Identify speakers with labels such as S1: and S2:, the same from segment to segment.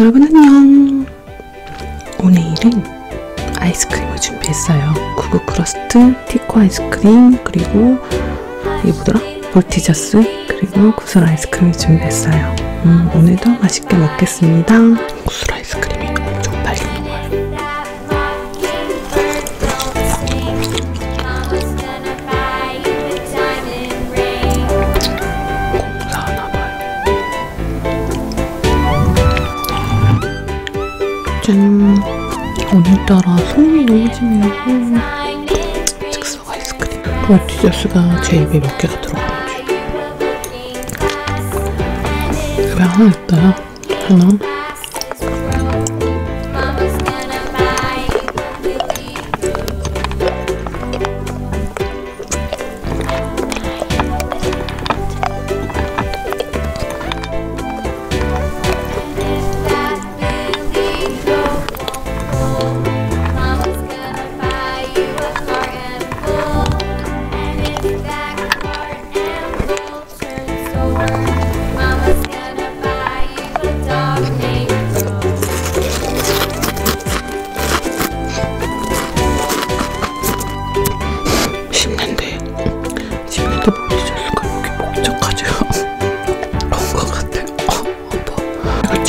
S1: 여러분 안녕 오늘은 아이스크림을 준비했어요. 구구 크러스터, 티코 아이스크림 그리고 이게 뭐더라? 몰티저스 그리고 구슬 아이스크림 준비했어요. 음, 오늘도 맛있게 먹겠습니다. 구슬 아이스크림 오늘따라 손이 너무 지면서 즉석 아이스크림 볼티저스가 제 입에 몇 개가 들어가는지. 왜 하나 있다요? 하나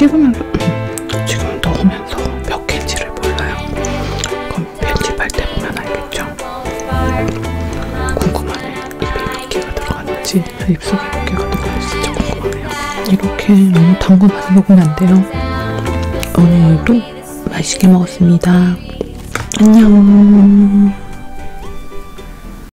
S1: 찍으면서. 음, 지금 넣으면서 몇 개인지를 몰라요. 그럼 편집할 때 보면 알겠죠? 궁금하네. 입에 몇 개가 들어갔는지. 입속에 몇 개가 들어갔는지 진짜 궁금하네요. 이렇게 너무 단거 많이 먹으면 안 돼요. 오늘도 맛있게 먹었습니다. 안녕